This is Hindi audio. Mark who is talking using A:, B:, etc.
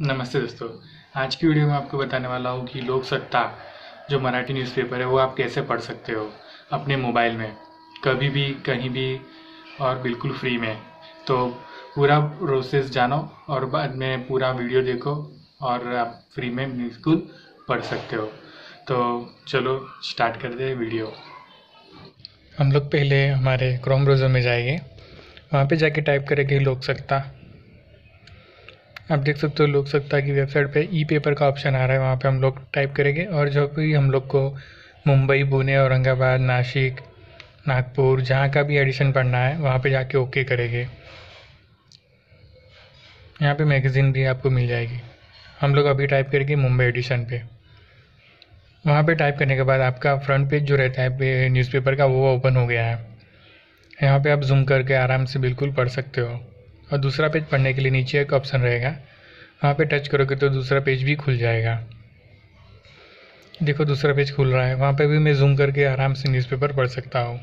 A: नमस्ते दोस्तों। आज की वीडियो में आपको बताने वाला हूँ कि लोक सत्ता, जो मराठी न्यूज़पेपर है, वो आप कैसे पढ़ सकते हो अपने मोबाइल में। कभी भी, कहीं भी और बिल्कुल फ्री में। तो पूरा प्रोसेस जानो और बाद में पूरा वीडियो देखो और आप फ्री में बिल्कुल पढ़ सकते हो। तो चलो स्टार्ट कर दे वीडियो। हम लोग पहले हमारे क्रोम ब्राउज़र में जाएँगे। वहाँ पे जाके टाइप करेंगे लोक सत्ता। आप देख सकते हो लोक सत्ता की वेबसाइट पे ई पेपर का ऑप्शन आ रहा है, वहाँ पे हम लोग टाइप करेंगे और जो भी हम लोग को मुंबई, पुणे, औरंगाबाद, नासिक, नागपुर जहाँ का भी एडिशन पढ़ना है, वहाँ पे जाके ओके करेंगे। यहाँ पे मैगज़ीन भी आपको मिल जाएगी। हम लोग अभी टाइप करेंगे मुंबई एडिशन पे। वहाँ पे टाइप करने के बाद आपका फ्रंट पेज जो रहता है न्यूज़पेपर का वो ओपन हो गया है। यहाँ पे आप जूम करके आराम से बिल्कुल पढ़ सकते हो। और दूसरा पेज पढ़ने के लिए नीचे एक ऑप्शन रहेगा। वहाँ पे टच करोगे तो दूसरा पेज भी खुल जाएगा। देखो दूसरा पेज खुल रहा है। वहाँ पे भी मैं जूम करके आराम से न्यूज़पेपर पढ़ सकता हूँ।